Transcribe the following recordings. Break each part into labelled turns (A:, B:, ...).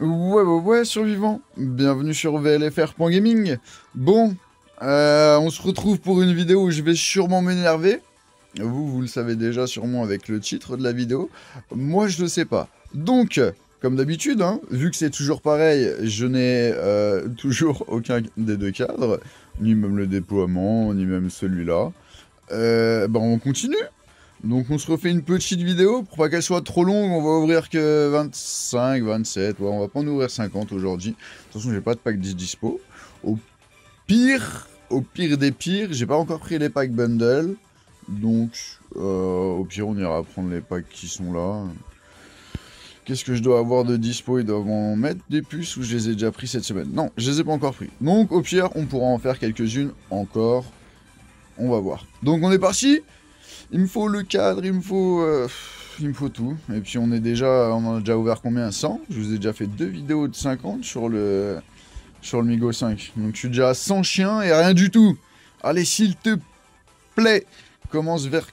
A: Ouais, ouais, ouais, survivant. Bienvenue sur VLFR.gaming. Bon, euh, on se retrouve pour une vidéo où je vais sûrement m'énerver. Vous, vous le savez déjà sûrement avec le titre de la vidéo. Moi, je ne sais pas. Donc, comme d'habitude, hein, vu que c'est toujours pareil, je n'ai euh, toujours aucun des deux cadres, ni même le déploiement, ni même celui-là. Euh, ben, on continue. Donc on se refait une petite vidéo, pour pas qu'elle soit trop longue, on va ouvrir que 25, 27, ouais, on va pas en ouvrir 50 aujourd'hui. De toute façon, j'ai pas de pack 10 dispo. Au pire, au pire des pires, j'ai pas encore pris les packs bundle. Donc, euh, au pire, on ira prendre les packs qui sont là. Qu'est-ce que je dois avoir de dispo? Ils doivent en mettre des puces ou je les ai déjà pris cette semaine? Non, je les ai pas encore pris. Donc, au pire, on pourra en faire quelques-unes encore. On va voir. Donc, on est parti il me faut le cadre, il me faut, euh, il me faut tout. Et puis on est déjà, on en a déjà ouvert combien? 100 Je vous ai déjà fait deux vidéos de 50 sur le, sur le Migo 5. Donc je suis déjà à 100 chiens et rien du tout. Allez, s'il te plaît, commence vers...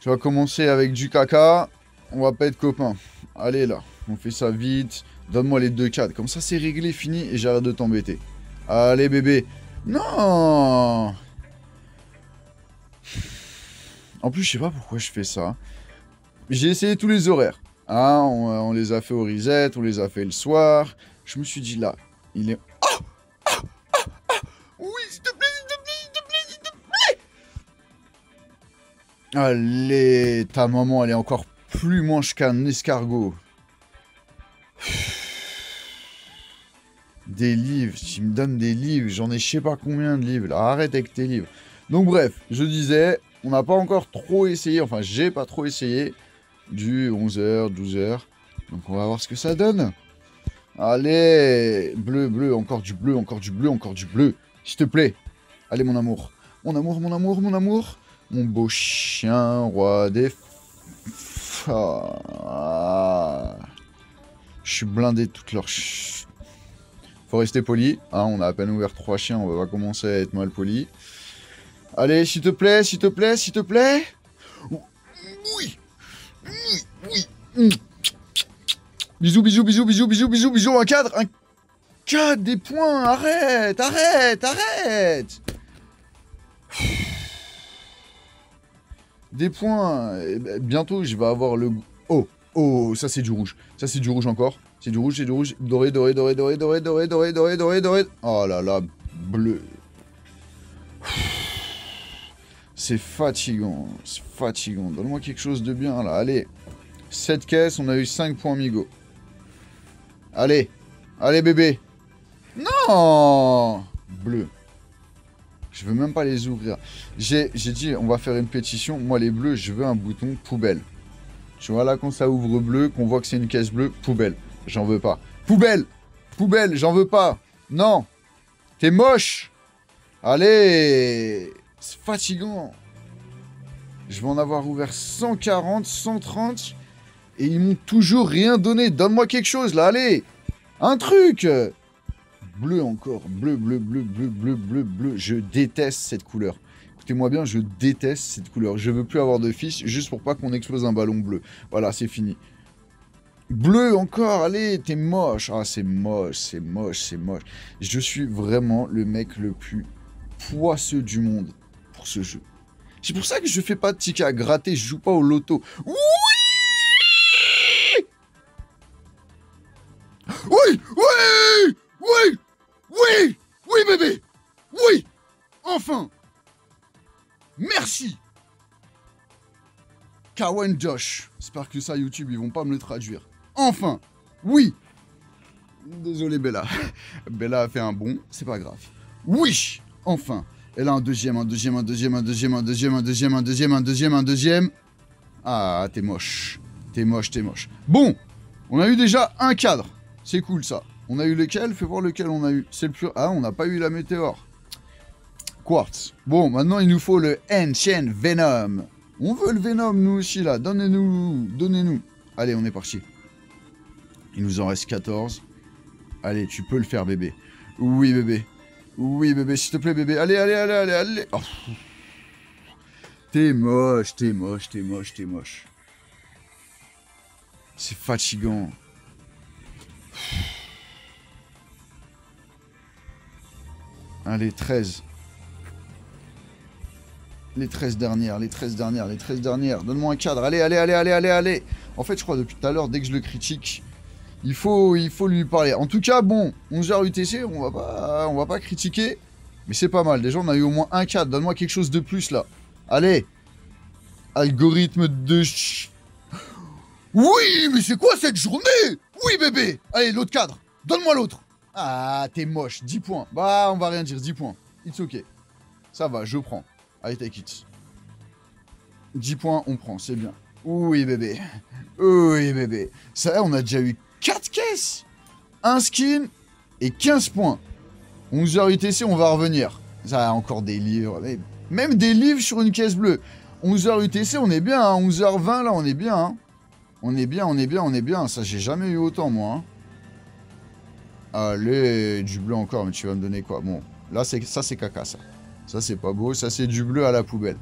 A: Je vais commencer avec du caca. On va pas être copains. Allez là, on fait ça vite. Donne-moi les deux cadres. Comme ça, c'est réglé, fini, et j'arrête de t'embêter. Allez, bébé. Non en plus, je sais pas pourquoi je fais ça. J'ai essayé tous les horaires. Ah, on, les a fait au reset, on les a fait le soir. Je me suis dit là, il est... Oh ah, ah Oui, s'il te plaît, s'il te plaît, s'il te plaît, s'il te plaît Allez, ta maman, elle est encore plus manche qu'un escargot. Des livres, tu me donnes des livres, j'en ai je sais pas combien de livres, arrête avec tes livres. Donc bref, je disais, on n'a pas encore trop essayé, enfin j'ai pas trop essayé du 11h, 12h. Donc on va voir ce que ça donne. Allez, bleu, bleu, encore du bleu, encore du bleu, encore du bleu. S'il te plaît. Allez mon amour. Mon amour, mon amour, mon amour. Mon beau chien, roi des... Je suis blindé de toutes leurs... Faut rester poli. Hein, on a à peine ouvert trois chiens, on va commencer à être mal poli. Allez, s'il te plaît, s'il te plaît, s'il te plaît. Oui. Oui. Oui. Bisous, bisous, bisous, bisous, bisous, bisous, bisous. Un cadre. Un cadre, des points. Arrête, arrête, arrête. Des points. Bientôt, je vais avoir le... Oh, oh, ça c'est du rouge. Ça c'est du rouge encore. C'est du rouge, c'est du rouge. Doré, doré, doré, doré, doré, doré, doré, doré, doré, doré. Oh là là, bleu. C'est fatigant, c'est fatigant. Donne-moi quelque chose de bien, là. Allez. 7 caisses, on a eu 5 points Migo. Allez. Allez, bébé. Non Bleu. Je veux même pas les ouvrir. J'ai dit, on va faire une pétition. Moi, les bleus, je veux un bouton poubelle. Tu vois, là, quand ça ouvre bleu, qu'on voit que c'est une caisse bleue, poubelle. J'en veux pas. Poubelle Poubelle, j'en veux pas. Non T'es moche Allez c'est fatigant. Je vais en avoir ouvert 140, 130. Et ils m'ont toujours rien donné. Donne-moi quelque chose, là, allez Un truc Bleu encore. Bleu, bleu, bleu, bleu, bleu, bleu, bleu. Je déteste cette couleur. Écoutez-moi bien, je déteste cette couleur. Je veux plus avoir de fiches juste pour pas qu'on explose un ballon bleu. Voilà, c'est fini. Bleu encore, allez, t'es moche. Ah, c'est moche, c'est moche, c'est moche. Je suis vraiment le mec le plus poisseux du monde ce jeu. C'est pour ça que je fais pas de tickets à gratter, je joue pas au loto. Oui Oui Oui Oui Oui Oui bébé Oui Enfin Merci Kawan Josh. J'espère que ça, YouTube, ils vont pas me le traduire. Enfin Oui Désolé Bella. Bella a fait un bon, c'est pas grave. Oui Enfin et là, un deuxième, un deuxième, un deuxième, un deuxième, un deuxième, un deuxième, un deuxième, un deuxième, un deuxième. Ah, t'es moche. T'es moche, t'es moche. Bon, on a eu déjà un cadre. C'est cool, ça. On a eu lequel? Fais voir lequel on a eu. C'est le plus... Ah, on n'a pas eu la météore. Quartz. Bon, maintenant, il nous faut le Ancient Venom. On veut le Venom, nous aussi, là. Donnez-nous. Donnez-nous. Allez, on est parti. Il nous en reste 14. Allez, tu peux le faire, bébé. Oui, bébé. Oui, bébé, s'il te plaît, bébé. Allez, allez, allez, allez, allez. Oh. T'es moche, t'es moche, t'es moche, t'es moche. C'est fatigant. Allez, 13. Les 13 dernières, les 13 dernières, les 13 dernières. Donne-moi un cadre. Allez, allez, allez, allez, allez, allez. En fait, je crois depuis tout à l'heure, dès que je le critique, il faut, lui parler. En tout cas, bon, 11h UTC, on va pas, on va pas critiquer. Mais c'est pas mal. Déjà, on a eu au moins un cadre. Donne-moi quelque chose de plus, là. Allez. Algorithme de... Oui, mais c'est quoi cette journée? Oui, bébé Allez, l'autre cadre. Donne-moi l'autre. Ah, t'es moche. 10 points. Bah, on va rien dire. 10 points. It's ok. Ça va, je prends. Allez, take it. 10 points, on prend. C'est bien. Oui, bébé. Oui, bébé. Ça, on a déjà eu 4 caisses. Un skin et 15 points. 11h UTC, on va revenir. Ça, a encore des livres. Même des livres sur une caisse bleue. 11h UTC, on est bien. 11h20, hein. là, on est bien. Hein. On est bien, on est bien, on est bien. Ça, j'ai jamais eu autant, moi. Hein. Allez, du bleu encore, mais tu vas me donner quoi? Bon, là, ça, c'est caca, ça. Ça, c'est pas beau. Ça, c'est du bleu à la poubelle.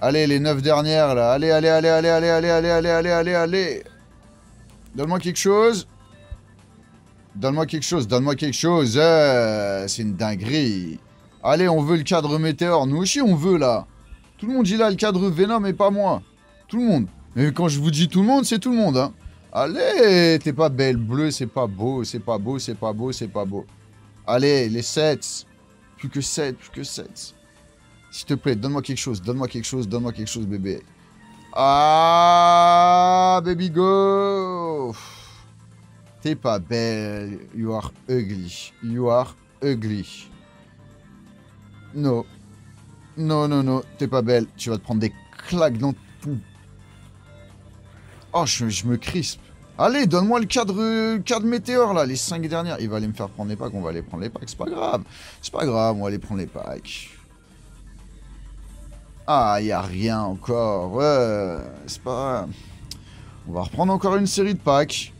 A: Allez, les neuf dernières, là. Allez, allez, allez, allez, allez, allez, allez, allez, allez, allez, allez. Donne-moi quelque chose. Donne-moi quelque chose, donne-moi quelque chose. c'est une dinguerie. Allez, on veut le cadre météore. Nous aussi, on veut, là. Tout le monde dit là le cadre Venom et pas moi. Tout le monde. Mais quand je vous dis tout le monde, c'est tout le monde, hein. Allez, t'es pas belle bleue, c'est pas beau, c'est pas beau, c'est pas beau, c'est pas beau. Allez, les 7. Plus que 7, plus que 7. S'il te plaît, donne-moi quelque chose, donne-moi quelque chose, donne-moi quelque chose, bébé. Ah, baby go. T'es pas belle. You are ugly. You are ugly. Non. Non, non, non. T'es pas belle. Tu vas te prendre des claques dans tout. Oh, je, me crispe. Allez, donne-moi le cadre, météore, là, les 5 dernières. Il va aller me faire prendre les packs, on va aller prendre les packs, c'est pas grave. C'est pas grave, on va aller prendre les packs. Ah, il a rien encore, c'est pas On va reprendre encore une série de packs.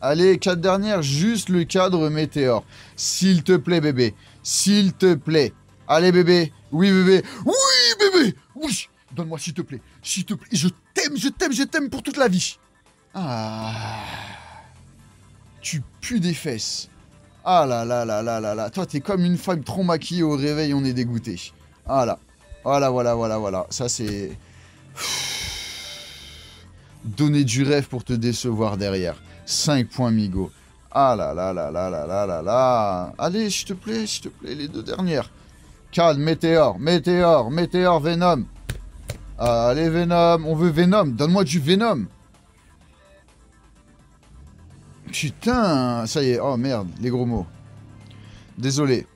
A: Allez, 4 dernières, juste le cadre météore. S'il te plaît, bébé. S'il te plaît. Allez, bébé. Oui, bébé. Oui, bébé. Oui. Donne-moi, s'il te plaît. S'il te plaît. Je t'aime, je t'aime, je t'aime pour toute la vie. Ah. Tu pues des fesses. Ah là là là là là là. Toi, t'es comme une femme trop maquillée au réveil, on est dégoûté. Voilà. Voilà, voilà, voilà, voilà. Ça, c'est... Donner du rêve pour te décevoir derrière. 5 points Migo. Ah là là là là là là là là. Allez, s'il te plaît, s'il te plaît, les deux dernières. Calme, Météor, Météor, Météor, Venom. allez, Venom, on veut Venom. Donne-moi du Venom. Putain, ça y est. Oh merde, les gros mots. Désolé.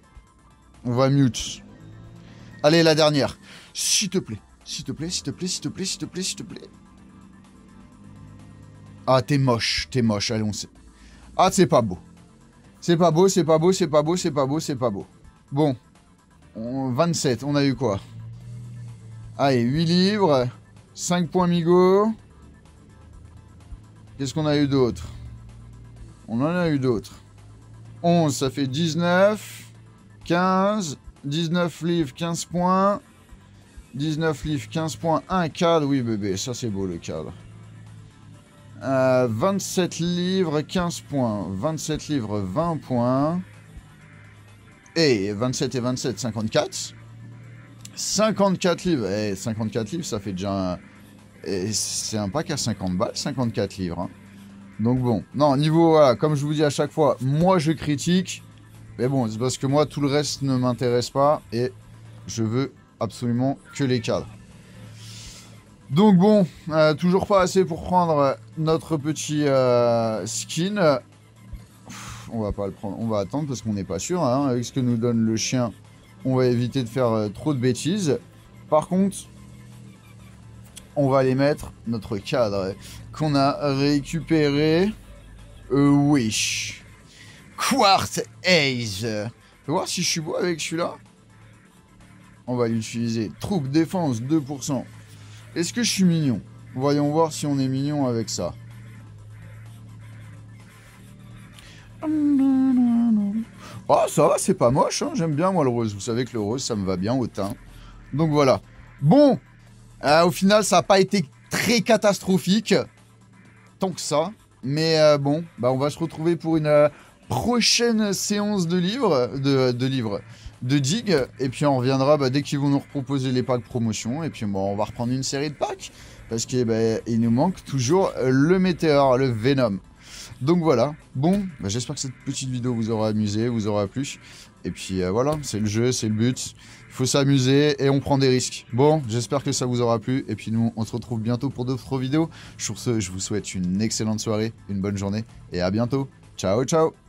A: On va mute. Allez, la dernière. S'il te plaît. S'il te plaît, s'il te plaît, s'il te plaît, s'il te plaît, s'il te plaît. Ah, t'es moche, t'es moche. Allez, on sait. Ah, c'est pas beau. C'est pas beau, c'est pas beau, c'est pas beau, c'est pas beau, c'est pas beau. Bon. 27, on a eu quoi? Allez, 8 livres. 5 points Migo. Qu'est-ce qu'on a eu d'autre? On en a eu d'autres. 11, ça fait 19. 15. 19 livres, 15 points. 19 livres, 15 points. Un cadre, oui bébé, ça c'est beau le cadre. 27 euh, livres, 15 points. 27 livres, 20 points. Et 27 et 27, 54. 54 livres. Et 54 livres, ça fait déjà un... C'est un pack à 50 balles, 54 livres. Hein. Donc bon, non, niveau, comme je vous dis à chaque fois, moi je critique, mais bon, c'est parce que moi tout le reste ne m'intéresse pas et je veux absolument que les cadres. Donc bon, euh, toujours pas assez pour prendre notre petit euh, skin. on va pas le prendre, on va attendre parce qu'on n'est pas sûr. Hein. avec ce que nous donne le chien, on va éviter de faire euh, trop de bêtises. Par contre, on va aller mettre notre cadre qu'on a récupéré. Euh, oui. Quartz Ace. Faut voir si je suis beau avec celui-là. On va l'utiliser. Troupe défense 2%. Est-ce que je suis mignon? Voyons voir si on est mignon avec ça. Oh, ça va, c'est pas moche. Hein. J'aime bien, moi, le rose. Vous savez que le rose, ça me va bien au teint. Donc voilà. Bon, euh, au final, ça n'a pas été très catastrophique. Tant que ça. Mais euh, bon, bah, on va se retrouver pour une euh, prochaine séance de livres. De, livres. De dig. Et puis on reviendra bah, dès qu'ils vont nous reproposer les packs promotion. Et puis bon, on va reprendre une série de packs. Parce qu'il bah, nous manque toujours le météore, le Venom. Donc voilà, bon, bah, j'espère que cette petite vidéo vous aura amusé, vous aura plu. Et puis euh, voilà, c'est le jeu, c'est le but. Il faut s'amuser et on prend des risques. Bon, j'espère que ça vous aura plu. Et puis nous, on se retrouve bientôt pour d'autres vidéos. Sur ce, je vous souhaite une excellente soirée, une bonne journée et à bientôt. Ciao, ciao